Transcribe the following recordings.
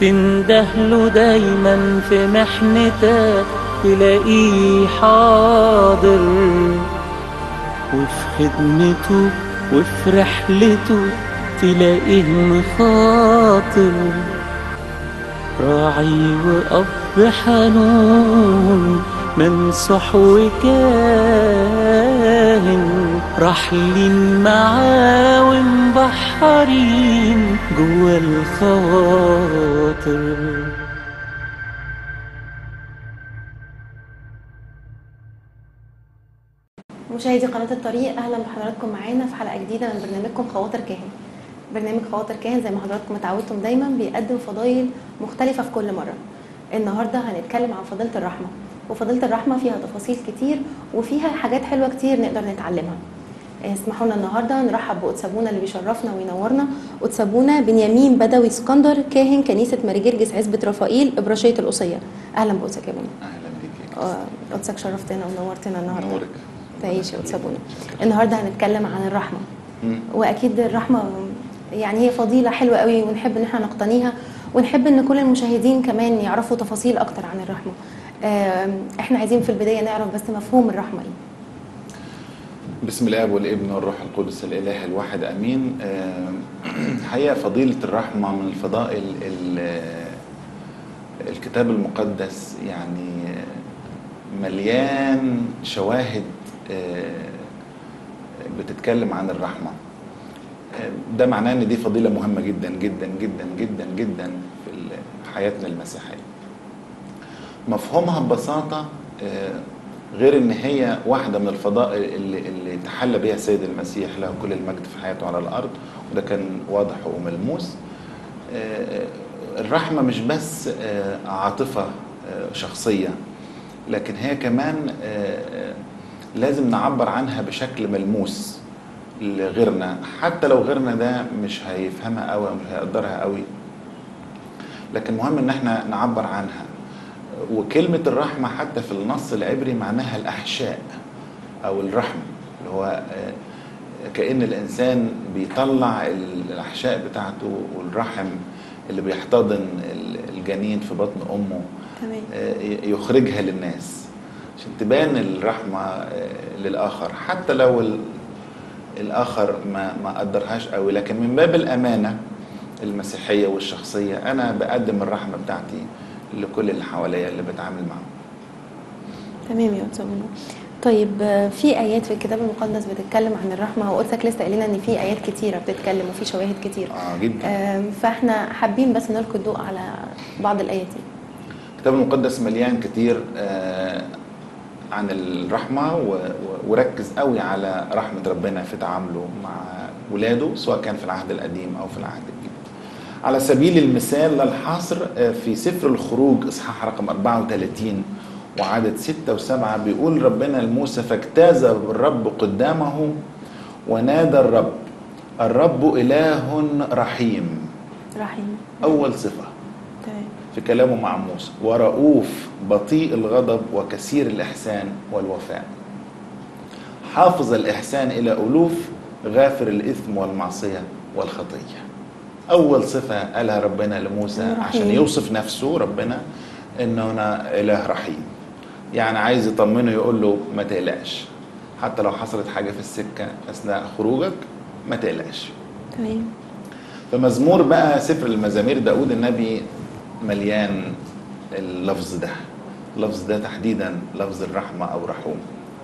تندهله دايما في محنتك تلاقيه حاضر. وفي خدمته وفي رحلته تلاقيه مخاطر راعي وأب حنون منصح وكاهن رحلين معاه ومبحرين جوا الخواطر. مشاهدي قناة الطريق أهلا بحضراتكم معانا في حلقة جديدة من برنامجكم خواطر كاهن. برنامج خواطر كاهن زي ما حضراتكم اتعودتم دايما بيقدم فضايل مختلفة في كل مرة. النهاردة هنتكلم عن فضيلة الرحمة وفضيلة الرحمة فيها تفاصيل كتير وفيها حاجات حلوة كتير نقدر نتعلمها. اسمحوا لنا النهارده نرحب بقدسابونا اللي بيشرفنا وينورنا. قدسابونا بنيامين بدوي اسكندر كاهن كنيسة ماري جرجس عزبة رفائيل إبراشية القصية. أهلا بقدسك يا بونا. أهلا بيك. آه، قدسك شرفتنا ونورتنا النهارده. نورك. تعيش يا قدسابونا النهارده هنتكلم عن الرحمة. مم. وأكيد الرحمة يعني هي فضيلة حلوة قوي ونحب إن إحنا نقتنيها. ونحب إن كل المشاهدين كمان يعرفوا تفاصيل أكتر عن الرحمة. إحنا عايزين في البداية نعرف بس مفهوم الرحمة إيه. بسم الاب والابن والروح القدس الاله الواحد امين. آه، حقيقة فضيلة الرحمة من الفضائل ال- الكتاب المقدس يعني مليان شواهد آه، بتتكلم عن الرحمة. آه، ده معناه إن دي فضيلة مهمة جدا جدا جدا جدا جدا في حياتنا المسيحية. مفهومها ببساطة آه، غير إن هي واحدة من الفضائل اللي, اللي تحلى بها السيد المسيح له كل المجد في حياته على الأرض وده كان واضح وملموس. آه، الرحمة مش بس آه، عاطفة آه، شخصية لكن هي كمان لازم نعبر عنها بشكل ملموس لغيرنا. حتى لو غيرنا ده مش هيفهمها قوي مش هيقدرها قوي لكن مهم إن إحنا نعبر عنها. وكلمة الرحمة حتى في النص العبري معناها الأحشاء أو الرحم اللي هو آه، كأن الإنسان بيطلع الأحشاء بتاعته والرحم اللي بيحتضن الجنين في بطن أمه آه، يخرجها للناس عشان تبان الرحمة آه، للآخر. حتى لو ال- الآخر ما ما قدرهاش قوي لكن من باب الأمانة المسيحية والشخصية أنا بقدم الرحمة بتاعتي لكل اللي حواليا اللي بتعامل معاهم. تمام يا قدسابونا طيب آه، في آيات في الكتاب المقدس بتتكلم عن الرحمة؟ وقدسك لسه قايل لنا إن في آيات كتيرة بتتكلم وفي شواهد كتير آه جدا. آم، فإحنا حابين بس نلقي الضوء على بعض الآيات دي. الكتاب المقدس مليان كتير آه، عن و- وركز قوي على رحمة ربنا في تعامله مع ولاده سواء كان في العهد القديم أو في العهد الجديد. على سبيل المثال للحصر آه، في سفر الخروج إصحاح رقم 34 وعدد ستة وسبعة بيقول ربنا لموسى فاجتاز الرب قدامه ونادى الرب. الرب إله رحيم. رحيم. أول صفة. في كلامه مع موسى. ورؤوف بطيء الغضب وكثير الإحسان والوفاء. حافظ الإحسان إلى ألوف غافر الإثم والمعصية والخطية. أول صفة قالها ربنا لموسى رحيم. عشان يوصف نفسه ربنا إنه أنا إله رحيم. يعني عايز يطمنه يقول له ما تقلقش. حتى لو حصلت حاجة في السكة أثناء خروجك ما تقلقش. تمام. فمزمور بقى سفر المزامير داود النبي مليان اللفظ ده. اللفظ ده تحديدا لفظ الرحمة أو رحوم.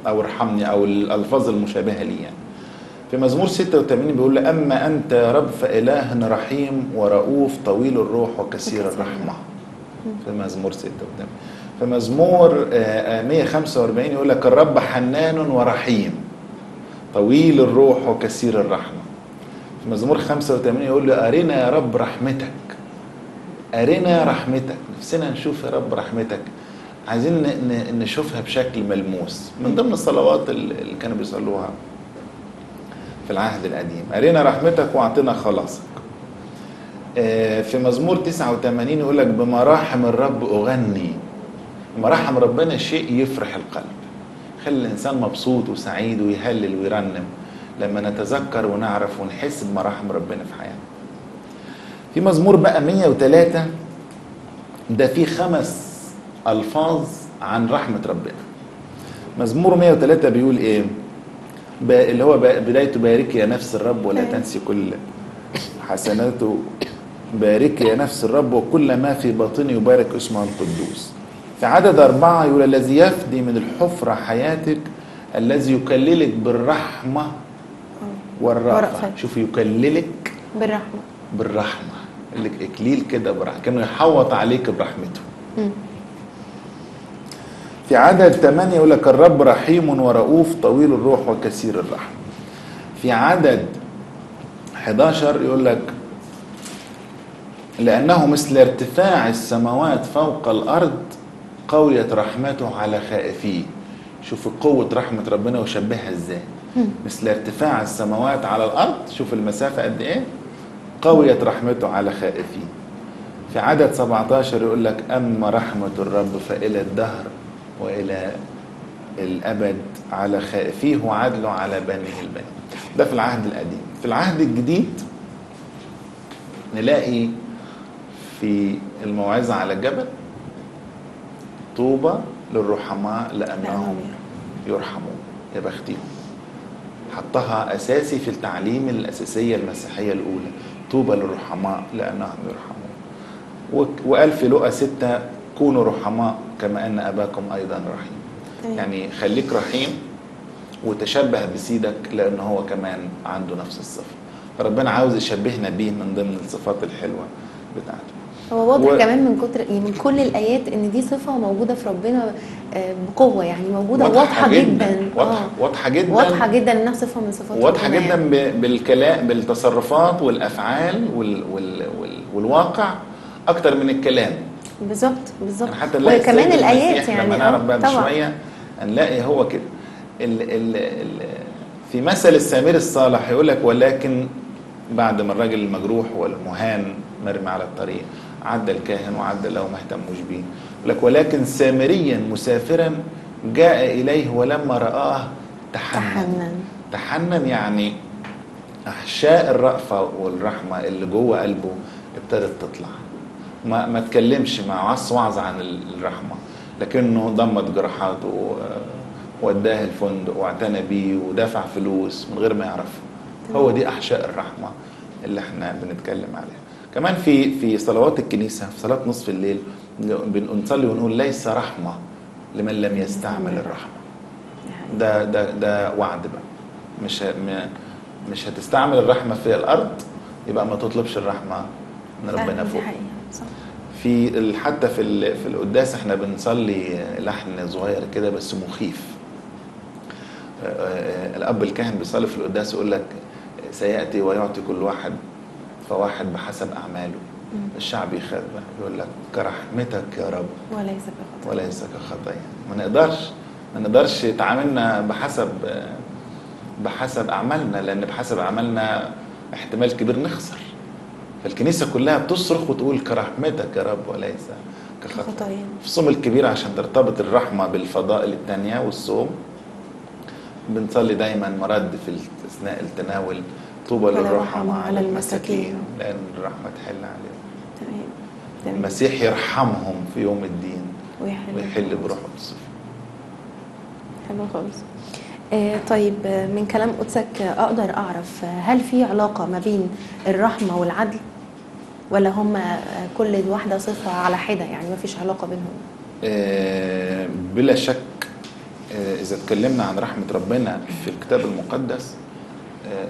أو ارحمني أو الألفاظ المشابهة لي يعني في مزمور 86 بيقول أما أنت يا رب فإله رحيم ورؤوف طويل الروح وكثير الرحمة. في مزمور 86 في مزمور آه، آه، 145 يقول لك الرب حنان ورحيم. طويل الروح وكثير الرحمة. في مزمور 85 يقول له أرنا يا رب رحمتك. أرنا رحمتك. نفسنا نشوف يا رب رحمتك. عايزين نشوفها بشكل ملموس. من ضمن الصلوات اللي كانوا بيصلوها. في العهد القديم. أرنا رحمتك واعطنا خلاصك. آه، في مزمور 89 يقول لك بمراحم الرب أغني. مراحم ربنا شيء يفرح القلب. خلي الإنسان مبسوط وسعيد ويهلل ويرنم. لما نتذكر ونعرف ونحس بمراحم ربنا في حياتنا. في مزمور بقى 103 ده فيه خمس ألفاظ عن رحمة ربنا. مزمور 103 بيقول ب- اللي هو بدايته بارك يا نفس الرب ولا أيوة. تنسي كل حسناته بارك يا نفس الرب وكل ما في باطني يبارك اسمه القدوس في عدد أربعة يقول الذي يفدي من الحفرة حياتك الذي يكللك بالرحمة والرأفة. شوف يكللك بالرحمة بالرحمة يقول لك إكليل كده برحمة كأنه يحوط عليك برحمته مم. في عدد 8 يقول لك الرب رحيم ورؤوف طويل الروح وكثير الرحمة في عدد 11 يقول لك لأنه مثل ارتفاع السماوات فوق الأرض قوية رحمته على خائفيه. شوف قوة رحمة ربنا وشبهها إزاي. مثل ارتفاع السماوات على الأرض شوف المسافة قد إيه؟ قوية رحمته على خائفيه. في عدد 17 يقول لك أما رحمة الرب فإلى الدهر وإلى الأبد على خائفيه وعدله على بنيه البني. ده في العهد القديم. في العهد الجديد نلاقي في الموعظة على الجبل طوبى للرحماء لأنهم يرحمون يا بختهم حطها أساسي في التعليم الأساسية المسيحية الأولى طوبى للرحماء لأنهم يرحمون. وقال في لقا ستة كونوا رحماء كما أن أباكم أيضا رحيم. أيوة. يعني خليك رحيم وتشبه بسيدك لأن هو كمان عنده نفس الصفة. فربنا عاوز يشبهنا بيه من ضمن الصفات الحلوة بتاعته. هو واضح و- كمان من كتر يعني من كل الآيات إن دي صفة موجودة في ربنا آه، بقوة يعني موجودة واضحة, جدا. واضحة, آه. واضحة جدا. واضحة جدا إنها صفة من صفات واضحة ربنا جدا يعني. بالكلام بالتصرفات والأفعال وال وال وال والواقع أكتر من الكلام. بالظبط بالظبط. يعني حتى وكمان الآيات يعني لما آه، نعرف بعد طبعا. شوية هنلاقي هو كده. ال ال ال في مثل السامر الصالح يقول لك ولكن بعد ما الراجل المجروح والمهان مرمي على الطريق عدى الكاهن وعدى له ما اهتموش بيه. يقول لك ولكن سامريا مسافرا جاء إليه ولما رآه تحنن. تحنن. تحنن يعني أحشاء الرأفة والرحمة اللي جوه قلبه ابتدت تطلع. ما ما اتكلمش ما عص وعظ عن ال- الرحمة. لكنه ضمت جراحاته و- وداه الفندق واعتنى بيه ودفع فلوس من غير ما يعرفه هو دي أحشاء الرحمة اللي إحنا بنتكلم عليها. كمان في في صلوات الكنيسة في صلاة نصف الليل بنصلي ونقول ليس رحمة لمن لم يستعمل الرحمة. ده ده ده وعد بقى. مش مش هتستعمل الرحمة في الأرض يبقى ما تطلبش الرحمة من ربنا فوق. صح. في حتى في في القداس إحنا بنصلي لحن صغير كده بس مخيف. آه، آه، الأب الكاهن بيصلي في القداس يقول لك سيأتي ويعطي كل واحد فواحد بحسب أعماله. الشعب يخاف بقى يقول لك كرحمتك يا رب. وليس بخطأ. وليس كخطايا ما نقدرش ما نقدرش تعاملنا بحسب بحسب أعمالنا لأن بحسب أعمالنا احتمال كبير نخسر. فالكنيسة كلها بتصرخ وتقول كرحمتك يا رب وليس كخطايا خطايا في الصوم الكبير عشان ترتبط الرحمة بالفضائل الثانية والصوم بنصلي دايما مرد في اثناء التناول طوبى للرحمة رحمة على المساكين. لأن الرحمة تحل عليهم. تمام. المسيح يرحمهم في يوم الدين ويحل ويحل بروحه الصفر حلو خالص. آه طيب آه، من كلام قدسك آه، أقدر أعرف هل في علاقة ما بين الرحمة والعدل؟ ولا هم كل واحدة صفة على حدة؟ يعني ما فيش علاقة بينهم. آه، بلا شك آه، إذا اتكلمنا عن رحمة ربنا في الكتاب المقدس آه،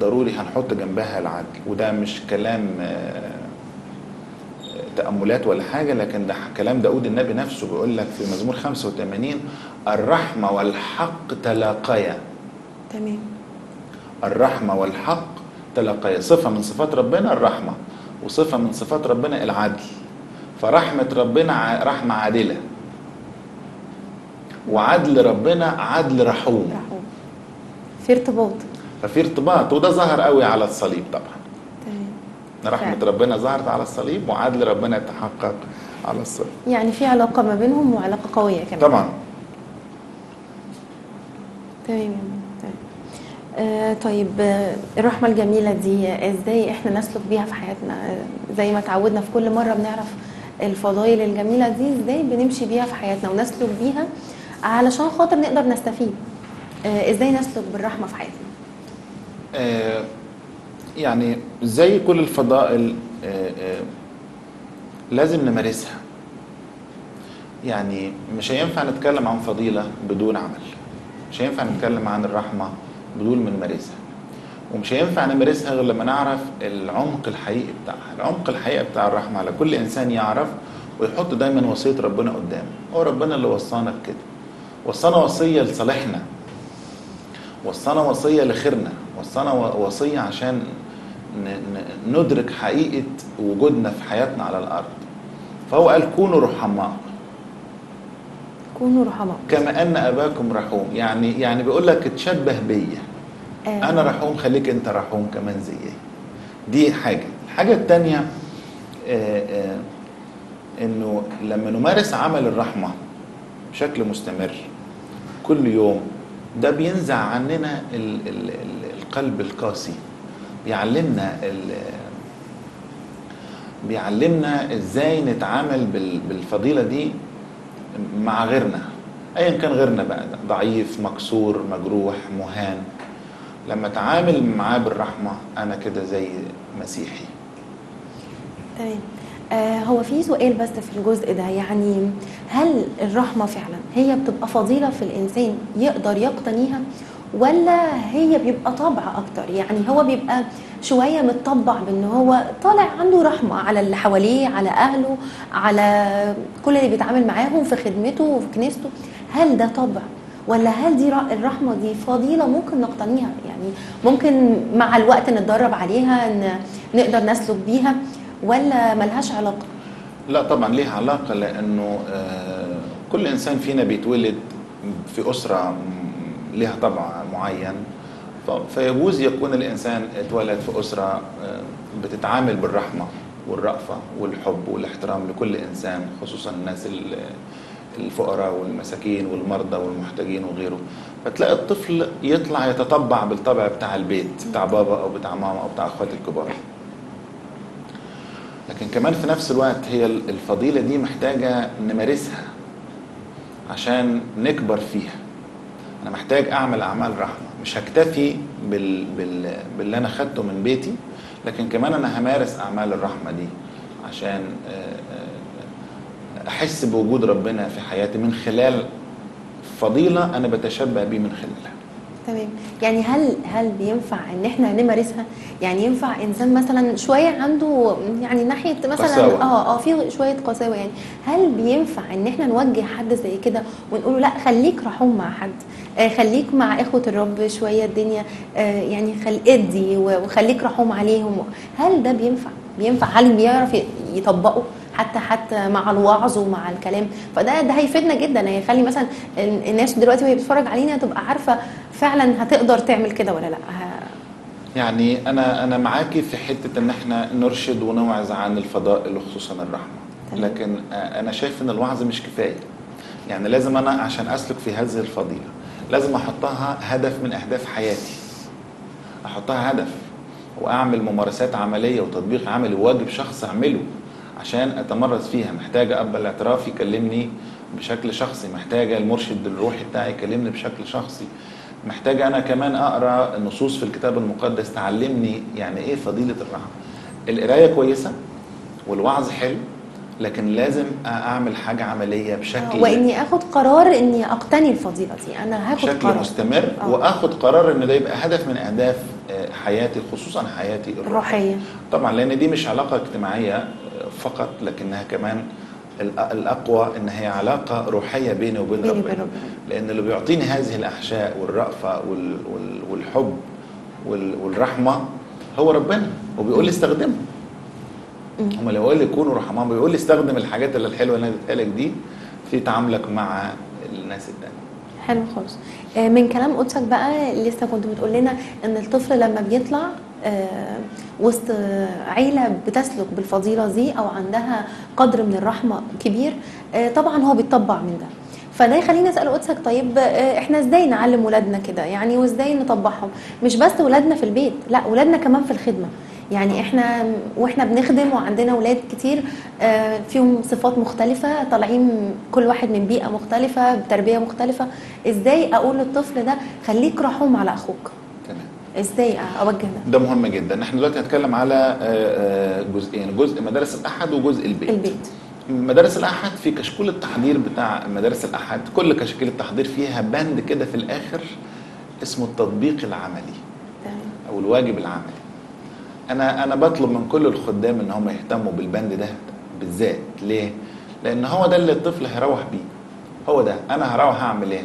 ضروري هنحط جنبها العدل. وده مش كلام تأملات ولا حاجة لكن ده كلام داود النبي نفسه بيقول لك في مزمور 85 الرحمة والحق تلاقيا. تمام. الرحمة والحق تلاقيا. صفة من صفات ربنا الرحمة. وصفة من صفات ربنا العدل. فرحمة ربنا رحمة عادلة. وعدل ربنا عدل رحوم. رحوم. في ارتباط. ففي ارتباط وده ظهر قوي على الصليب طبعا. تمام. رحمة فعلا. ربنا ظهرت على الصليب وعدل ربنا تحقق على الصليب. يعني في علاقة ما بينهم وعلاقة قوية كمان. طبعا. تمام يا ماما، تمام آه طيب آه الرحمة الجميلة دي إزاي إحنا نسلك بيها في حياتنا؟ آه، زي ما تعودنا في كل مرة بنعرف الفضائل الجميلة دي إزاي بنمشي بيها في حياتنا ونسلك بيها علشان خاطر نقدر نستفيد. إزاي نسلك بالرحمة في حياتنا؟ يعني زي كل الفضائل لازم نمارسها. يعني مش هينفع نتكلم عن فضيلة بدون عمل. مش هينفع نتكلم عن الرحمة بدون ما نمارسها. ومش هينفع نمارسها غير لما نعرف العمق الحقيقي بتاعها. العمق الحقيقي بتاع الرحمة على كل إنسان يعرف ويحط دايما وصية ربنا قدامه. هو ربنا اللي وصانا بكده. وصانا وصية لصالحنا. وصانا وصية لخيرنا. وصانا وصية عشان ندرك حقيقة وجودنا في حياتنا على الأرض. فهو قال كونوا رحماء. كونوا رحماء. كما أن أباكم رحوم. يعني يعني بيقول لك تشبه بيا. آه، أنا رحوم خليك أنت رحوم كمان زيي. دي حاجة. الحاجة التانية آه، آه، إنه لما نمارس عمل الرحمة بشكل مستمر كل يوم ده بينزع عننا ال ال ال القلب القاسي. بيعلمنا ال بيعلمنا إزاي نتعامل بال- بالفضيلة دي مع غيرنا. ايا كان غيرنا بقى ضعيف مكسور مجروح مهان. لما أتعامل معاه بالرحمة أنا كده زي مسيحي. تمام. آه هو في سؤال بس في الجزء ده يعني هل الرحمة فعلا هي بتبقى فضيلة في الإنسان يقدر يقتنيها؟ ولا هي بيبقى طبع أكتر؟ يعني هو بيبقى شوية متطبع بأن هو طالع عنده رحمة على اللي حواليه على أهله على كل اللي بيتعامل معاهم في خدمته وفي كنيسته. هل ده طبع ولا هل دي الرحمة دي فضيلة ممكن نقتنيها؟ يعني ممكن مع الوقت نتدرب عليها ن- نقدر نسلك بيها ولا ملهاش علاقة؟ لا طبعا ليها علاقة لأنه آه، كل إنسان فينا بيتولد في أسرة ليها طبع معين. فيجوز يكون الإنسان اتولد في أسرة آه، بتتعامل بالرحمة والرأفة والحب والاحترام لكل إنسان خصوصا الناس ال- الفقراء والمساكين والمرضى والمحتاجين وغيره. فتلاقي الطفل يطلع يتطبع بالطبع بتاع البيت بتاع بابا أو بتاع ماما أو بتاع أخوات الكبار. لكن كمان في نفس الوقت هي الفضيلة دي محتاجة نمارسها عشان نكبر فيها. أنا محتاج أعمل أعمال رحمة. مش هكتفي بال... بال... باللي أنا خدته من بيتي لكن كمان أنا همارس أعمال الرحمة دي عشان آه، آه، أحس بوجود ربنا في حياتي من خلال فضيلة أنا بتشبه بيه من خلالها. تمام. يعني هل هل بينفع إن إحنا نمارسها؟ يعني ينفع إنسان مثلا شوية عنده يعني ناحية مثلا قساوة. آه آه في شوية قساوة يعني. هل بينفع إن إحنا نوجه حد زي كده ونقول له لأ خليك رحوم مع حد آه خليك مع إخوة الرب شوية الدنيا آه يعني خل ادي وخليك رحوم عليهم. هل ده بينفع؟ بينفع؟ هل بيعرف يطبقه؟ حتى حتى مع الوعظ ومع الكلام. فده ده هيفيدنا جدا. هيخلي مثلا ال- الناس دلوقتي وهي بتتفرج علينا تبقى عارفة فعلا هتقدر تعمل كده ولا لأ؟ يعني أنا أنا معاكي في حتة إن إحنا نرشد ونوعظ عن الفضائل وخصوصا الرحمة. تمام. لكن آه، أنا شايف إن الوعظ مش كفاية. يعني لازم أنا عشان أسلك في هذه الفضيلة لازم أحطها هدف من أهداف حياتي. أحطها هدف وأعمل ممارسات عملية وتطبيق عملي وواجب شخص أعمله عشان أتمرس فيها. محتاجة أب الاعتراف يكلمني بشكل شخصي. محتاجة المرشد الروحي بتاعي يكلمني بشكل شخصي. محتاجه أنا كمان أقرأ النصوص في الكتاب المقدس تعلمني يعني إيه فضيلة الرحمة. القراية كويسة والوعظ حلو لكن لازم أعمل حاجة عملية بشكل وإني آخد قرار إني أقتني الفضيله دي أنا هاخد بشكل قرار. مستمر آه. وآخد قرار إن ده يبقى هدف من أهداف آه، حياتي خصوصا حياتي الروحية. طبعا لأن دي مش علاقة اجتماعية آه، فقط لكنها كمان الأقوى إن هي علاقة روحية بيني وبين بيني ربنا. لأن اللي بيعطيني هذه الأحشاء والرأفة وال وال والحب وال والرحمة هو ربنا وبيقول لي استخدمه. هم اللي بيقول لي كونوا رحماء بيقول لي استخدم الحاجات اللي الحلوة اللي أنا اديتها لك دي في تعاملك مع الناس التانية حلو خالص آه، من كلام قدسك بقى لسه كنت بتقول لنا إن الطفل لما بيطلع وسط عيلة بتسلك بالفضيلة دي أو عندها قدر من الرحمة كبير آه، طبعا هو بيتطبع من ده. فده يخليني أسأل قدسك طيب آه، إحنا إزاي نعلم ولادنا كده؟ يعني وإزاي نطبعهم؟ مش بس ولادنا في البيت لا ولادنا كمان في الخدمة. يعني إحنا وإحنا بنخدم وعندنا ولاد كتير آه، فيهم صفات مختلفة طالعين كل واحد من بيئة مختلفة بتربية مختلفة. إزاي أقول للطفل ده خليك رحوم على أخوك؟ إزاي أوجه ده؟ ده مهم جدا. إحنا دلوقتي هنتكلم على آه، آه، جزئين جزء مدارس الأحد وجزء البيت. البيت. مدارس الأحد في كشكول التحضير بتاع مدارس الأحد. كل كشكول التحضير فيها بند كده في الآخر اسمه التطبيق العملي. أو الواجب العملي. أنا أنا بطلب من كل الخدام إن هم يهتموا بالبند ده بالذات. ليه؟ لأن هو ده اللي الطفل هيروح بيه. هو ده. أنا هروح أعمل إيه؟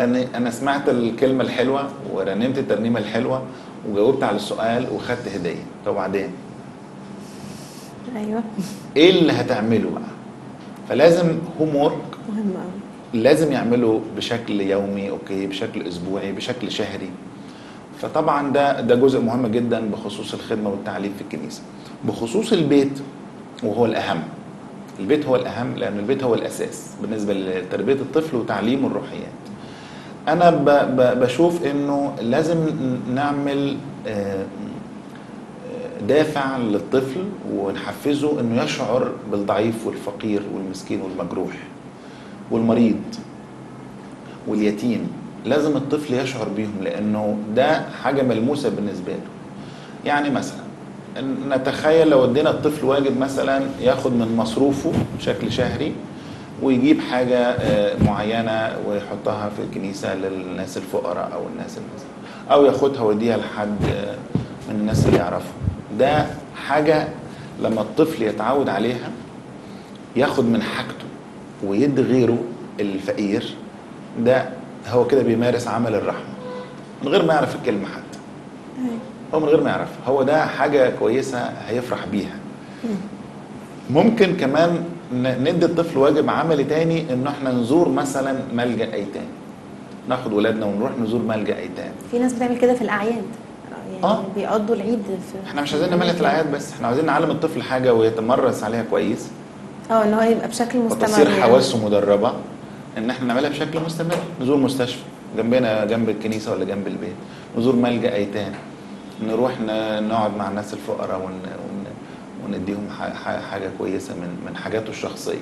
لأن أنا سمعت الكلمة الحلوة ورنمت الترنيمة الحلوة وجاوبت على السؤال وخدت هدية. طب وبعدين؟ أيوه. إيه اللي هتعمله بقى؟ فلازم هوم وورك مهم قوي لازم يعمله بشكل يومي أوكي؟ بشكل أسبوعي بشكل شهري. فطبعا ده ده جزء مهم جدا بخصوص الخدمة والتعليم في الكنيسة. بخصوص البيت وهو الأهم. البيت هو الأهم لأن البيت هو الأساس بالنسبة لتربية الطفل وتعليمه الروحيات. أنا بشوف إنه لازم نعمل آه، دافع للطفل ونحفزه إنه يشعر بالضعيف والفقير والمسكين والمجروح والمريض واليتيم. لازم الطفل يشعر بيهم لأنه ده حاجة ملموسة بالنسبة له. يعني مثلا نتخيل لو ادينا الطفل واجب مثلا ياخد من مصروفه بشكل شهري ويجيب حاجة آه، معينة ويحطها في الكنيسة للناس الفقراء أو الناس المس- أو ياخدها ويديها لحد آه، من الناس اللي يعرفهم ده حاجة لما الطفل يتعود عليها ياخد من حاجته ويدي غيره الفقير ده هو كده بيمارس عمل الرحمة من غير ما يعرف الكلمة حتى. أيوة. هو من غير ما يعرف هو ده حاجة كويسة هيفرح بيها. ممكن كمان ندي الطفل واجب عملي تاني انه إحنا نزور مثلا ملجأ أيتام. ناخد ولادنا ونروح نزور ملجأ أيتام. في ناس بتعمل كده في الأعياد. يعني آه. بيقضوا العيد في إحنا مش عايزين نملك الأعياد بس إحنا عايزين نعلم الطفل حاجة ويتمرس عليها كويس. آه إن هو يبقى بشكل مستمر وتصير يعني. حواسه مدربه إن إحنا نعملها بشكل مستمر. نزور مستشفى. جنبنا جنب الكنيسة ولا جنب البيت. نزور ملجأ أيتام. نروح نقعد مع الناس الفقراء ون... ون... ونديهم. حاجة كويسة من من حاجاته الشخصية.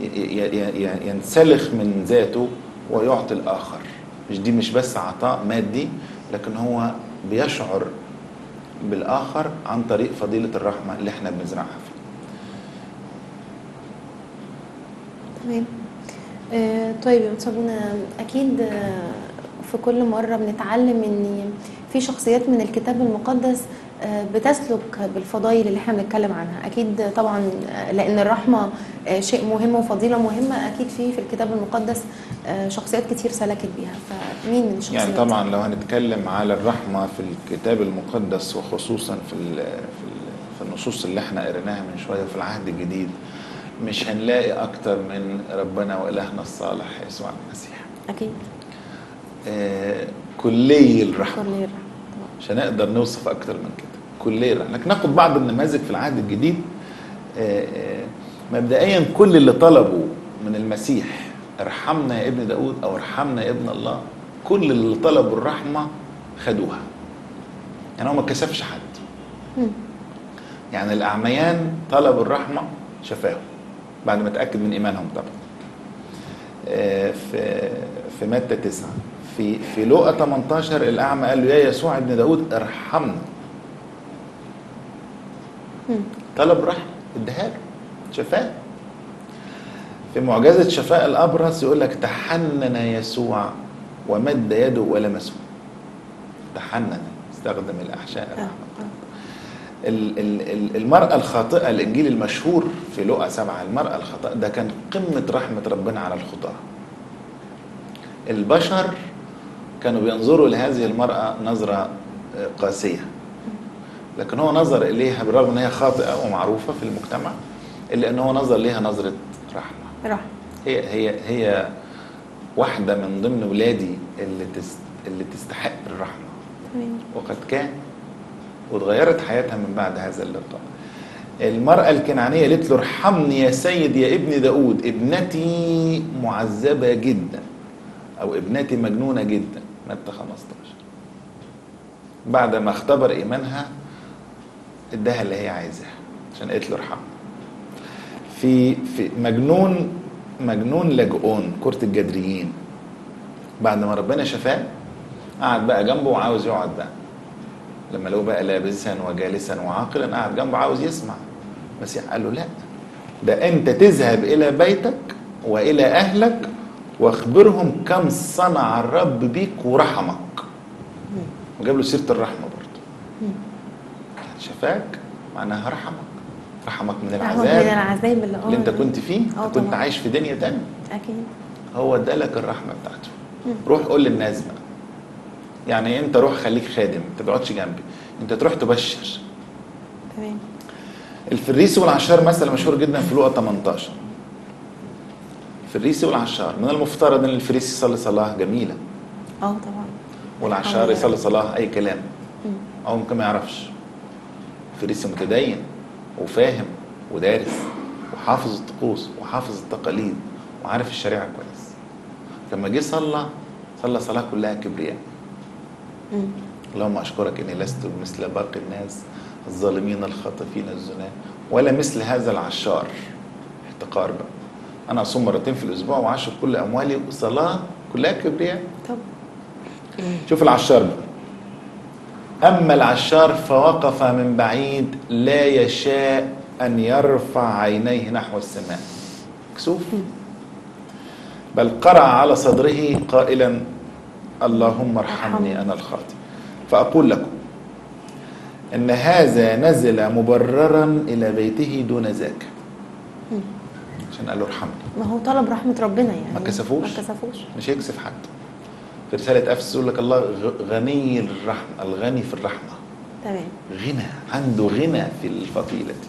ي... ي... ي... ي- ينسلخ من ذاته ويعطي الآخر. مش دي مش بس عطاء مادي لكن هو بيشعر بالآخر عن طريق فضيلة الرحمة اللي إحنا بنزرعها فيه. تمام. آه طيب يا صابونة أكيد في كل مرة بنتعلم إن في شخصيات من الكتاب المقدس بتسلك بالفضائل اللي إحنا بنتكلم عنها. أكيد طبعا آه، لأن الرحمة آه، شيء مهم وفضيلة مهمة أكيد في في الكتاب المقدس آه، شخصيات كتير سلكت بيها. فمين من الشخصيات؟ يعني طبعا لو هنتكلم على الرحمة في الكتاب المقدس وخصوصا في ال في, ال في النصوص اللي إحنا قريناها من شوية في العهد الجديد مش هنلاقي أكتر من ربنا وإلهنا الصالح يسوع المسيح. أكيد. آه كلي الرحمة. كل الرحمة. طبعا. مش هنقدر نوصف أكتر من كده. كلي الرحمة لكن ناخد بعض النماذج في العهد الجديد. آه آه مبدئيا كل اللي طلبوا من المسيح ارحمنا يا ابن داود أو ارحمنا يا ابن الله كل اللي طلبوا الرحمة خدوها. يعني هو ما كسفش حد. يعني الأعميان طلبوا الرحمة شفاهم. بعد ما اتأكد من إيمانهم طبعا. آه، في في متى تسعة؟ في في لوقا 18 الأعمى قال له يا يسوع ابن داود ارحمنا. طلب رحمه اداها له شفاه في معجزة شفاء الأبرص يقول لك تحنن يسوع ومد يده ولمسه تحنن استخدم الأحشاء آه. آه. ال- ال- ال- المرأة الخاطئة الإنجيل المشهور في لقا سبعة المرأة الخاطئة ده كان قمة رحمة ربنا على الخطاة البشر كانوا بينظروا لهذه المرأة نظرة آه، قاسية. لكن هو نظر إليها بالرغم أن هي خاطئة ومعروفة في المجتمع إلا أن هو نظر إليها نظرة رحمة. رحمة. هي هي هي واحدة من ضمن ولادي اللي تست اللي تستحق الرحمة. وقد كان واتغيرت حياتها من بعد هذا اللقاء. المرأة الكنعانية قالت له ارحمني يا سيد يا ابن داود ابنتي معذبة جدا أو ابنتي مجنونة جدا. متى 15 بعد ما اختبر إيمانها اداها اللي هي عايزاها عشان قالت له ارحمني. في في مجنون مجنون لاجئون كرة الجدريين. بعد ما ربنا شفاه قعد بقى جنبه وعاوز يقعد بقى. لما لو بقى لابسا وجالسا وعاقلا قعد جنبه عاوز يسمع. المسيح قال له لا ده أنت تذهب إلى بيتك وإلى أهلك واخبرهم كم صنع الرب بيك ورحمك. وجاب له سيرة الرحمة برضه. شفاك؟ معناها رحمك. رحمك من العذاب من العذاب اللي, اللي انت كنت فيه آه انت كنت طبعاً. عايش في دنيا تانية. أكيد. هو ادالك الرحمة بتاعته. روح قول للناس بقى. يعني انت روح خليك خادم ما تقعدش جنبي. انت تروح تبشر. تمام. الفريسي والعشار مثل مشهور جدا في لوقا 18 الفريسي والعشار. من المفترض إن الفريسي يصلي صلاة جميلة. آه طبعا. والعشار يصلي لله. صلاة أي كلام. أو ممكن ما يعرفش. الفريسي متدين وفاهم ودارس وحافظ الطقوس وحافظ التقاليد وعارف الشريعة كويس. لما جه صلى صلى صلاة كلها كبرياء. اللهم أشكرك إني لست مثل باقي الناس الظالمين الخاطفين الزنا ولا مثل هذا العشار. احتقار بقى. أنا اصوم مرتين في الأسبوع وعشر كل أموالي وصلاة كلها كبرياء. طب. شوف العشار بقى. أما العشار فوقف من بعيد لا يشاء أن يرفع عينيه نحو السماء. كسوف بل قرع على صدره قائلا اللهم ارحمني. أنا الخاطئ. فأقول لكم إن هذا نزل مبررا إلى بيته دون ذاك. عشان قال له ارحمني. ما هو طلب رحمة ربنا يعني. ما كسفوش. ما كسفوش. مش هيكسف حد. في رسالة أفسس يقول لك الله غني الرحمة الغني في الرحمة. تمام. غنى عنده غنى في الفضيلة دي.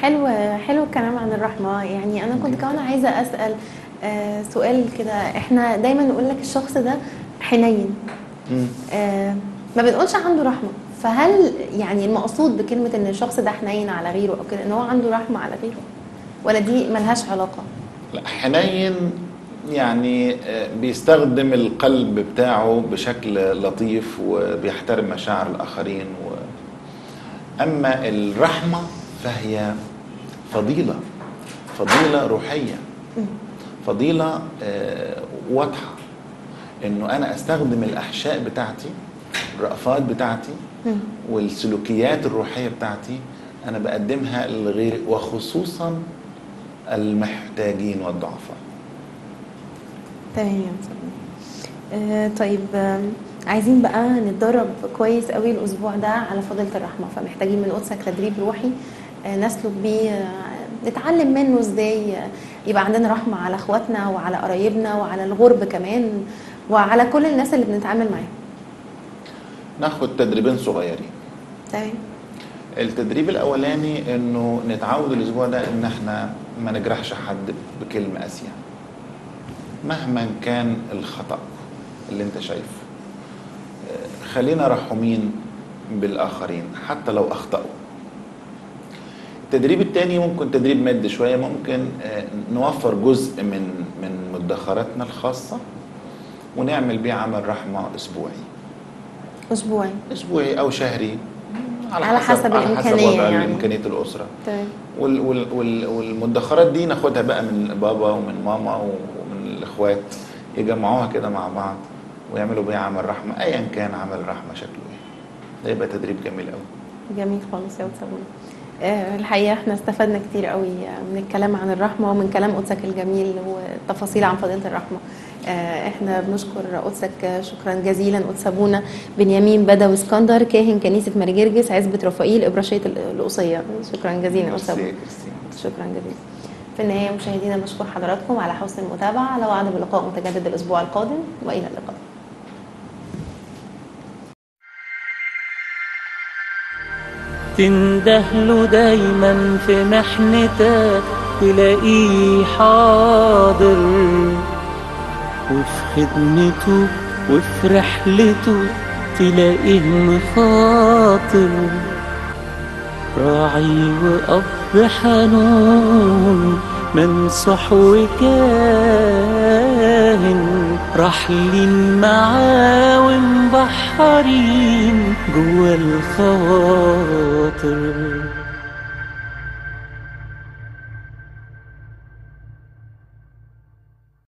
حلو حلو الكلام عن الرحمة. يعني أنا كنت كمان عايزة أسأل آه، سؤال كده. إحنا دايما نقول لك الشخص ده حنين. آه، ما بنقولش عنده رحمة. فهل يعني المقصود بكلمة إن الشخص ده حنين على غيره أو كده إن هو عنده رحمة على غيره ولا دي ملهاش علاقة؟ لا حنين يعني آه، بيستخدم القلب بتاعه بشكل لطيف وبيحترم مشاعر الآخرين و... أما الرحمة فهي فضيلة فضيلة روحية فضيلة آه، واضحة إنه أنا أستخدم الأحشاء بتاعتي الرأفات بتاعتي. والسلوكيات الروحية بتاعتي أنا بقدمها لغيري وخصوصا المحتاجين والضعفاء تمام. آه طيب آم، عايزين بقى نتدرب كويس قوي الأسبوع ده على فضيلة الرحمة فمحتاجين من قدسك تدريب روحي آه نسلك بيه آه، نتعلم منه إزاي آه، يبقى عندنا رحمة على أخواتنا وعلى قرايبنا وعلى الغرب كمان وعلى كل الناس اللي بنتعامل معاهم ناخد تدريبين صغيرين. تمام التدريب الأولاني إنه نتعود الأسبوع ده إن إحنا ما نجرحش حد بكلمة قاسية. مهما كان الخطأ اللي أنت شايفه. آه، خلينا رحومين بالآخرين حتى لو أخطأوا. التدريب التاني ممكن تدريب مادي شوية ممكن آه، نوفر جزء من من مدخراتنا الخاصة ونعمل بيه عمل رحمة أسبوعي. اسبوعي اسبوعي أو شهري على حسب على حسب الإمكانية وضع يعني. امكانيه الأسرة. تمام وال وال وال والمدخرات دي ناخدها بقى من بابا ومن ماما ومن الإخوات. يجمعوها كده مع بعض ويعملوا بيها عمل رحمة ايا كان عمل رحمة شكله إيه. ده يبقى تدريب جميل قوي جميل خالص يا وتسابون آه، الحقيقة إحنا استفدنا كتير قوي من الكلام عن الرحمة ومن كلام قدسك الجميل والتفاصيل عن فضيلة الرحمة. آه، إحنا بنشكر قدسك شكرا جزيلا قدس ابونا بنيامين بدوي اسكندر كاهن كنيسة مارجرجس عزبة رفائيل إبراشية القصية. شكرا جزيلا قدس ابونا شكرا جزيلا. في النهاية مشاهدينا بشكر حضراتكم على حسن المتابعة. على وعد بلقاء متجدد الأسبوع القادم وإلى اللقاء. تندهله دايما في محنتك تلاقيه حاضر. وفي خدمته وفي رحلته تلاقيه مخاطر. راعي وأب حنون منصح وكاهن. رحلين معاه ومبحرين جوا الخواطر.